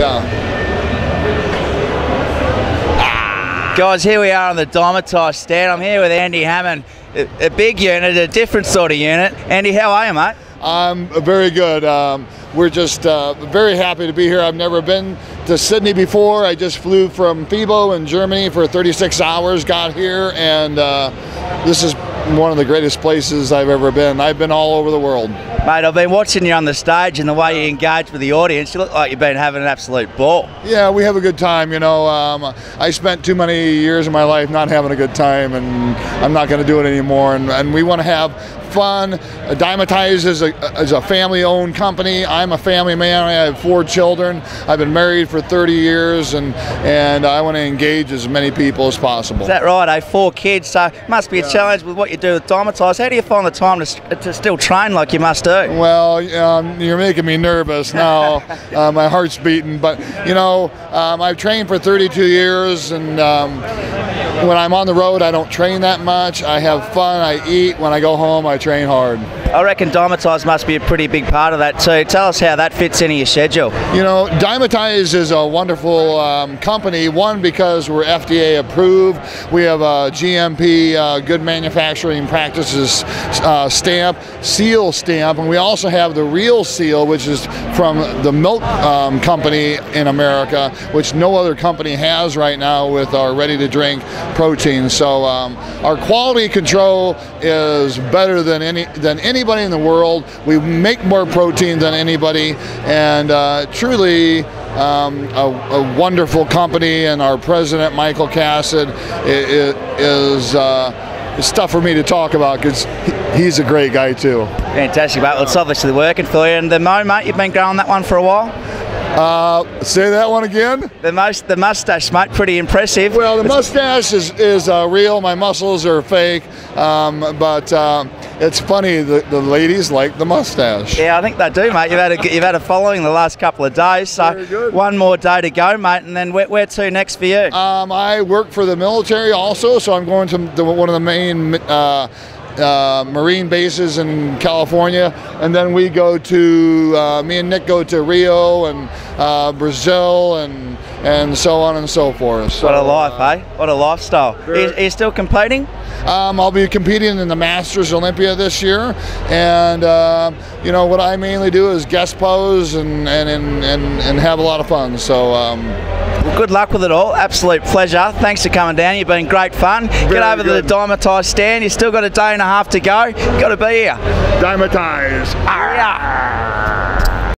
Yeah. Guys, here we are on the Dymatize stand. I'm here with Andy Haman, a, a big unit, a different sort of unit. Andy, how are you, mate? I'm very good. Um, we're just uh, very happy to be here. I've never been to Sydney before. I just flew from FIBO in Germany for 36 hours, got here, and uh, this is one of the greatest places I've ever been. I've been all over the world. Mate, I've been watching you on the stage and the way you engage with the audience. You look like you've been having an absolute ball. Yeah, we have a good time. You know, um, I spent too many years of my life not having a good time, and I'm not going to do it anymore. And, and we want to have fun. Dymatize is a, is a family-owned company. I'm a family man. I have four children. I've been married for 30 years, and and I want to engage as many people as possible. Is that right, eh? Four kids, so it must be a challenge with what you do with Dymatize. How do you find the time to, to still train like you must do? Well, um, you're making me nervous now. uh, my heart's beating, but you know, um, I've trained for 32 years, and um, when I'm on the road, I don't train that much. I have fun. I eat. When I go home, I train hard. I reckon Dymatize must be a pretty big part of that too. Tell us how that fits into your schedule. You know, Dymatize is a wonderful um, company. One because we're FDA approved. We have a GMP, uh, Good Manufacturing Practices uh, stamp, seal stamp, and we also have the real seal, which is from the milk um, company in America, which no other company has right now with our ready-to-drink protein. So um, our quality control is better than any than anybody in the world. We make more protein than anybody, and uh, truly. Um, a, a, wonderful company, and our president Michael Cassid is, is uh, it's tough for me to talk about because he's a great guy too. Fantastic, mate. Well, it's obviously working for you. And the Mo, mate, you've been growing that one for a while. Uh, say that one again. The most, the mustache, mate, pretty impressive. Well, the mustache is is uh, real. My muscles are fake, um, but uh, it's funny. The, the ladies like the mustache. Yeah, I think they do, mate. You've had a you've had a following the last couple of days, so one more day to go, mate. And then where, where to next for you? Um, I work for the military also, so I'm going to the, one of the main. Uh, uh, Marine bases in California, and then we go to uh, me and Nick go to Rio and uh, Brazil and and so on and so forth. So, what a life, eh? What a lifestyle. Are you, are you still competing? Um, I'll be competing in the Masters Olympia this year, and uh, you know what I mainly do is guest pose and and and, and, and have a lot of fun. So. Um, well, good luck with it all. Absolute pleasure. Thanks for coming down. You've been great fun. Very Get over good. to the Dymatize stand. You've still got a day and a half to go. Got to be here. Dymatize. Yeah.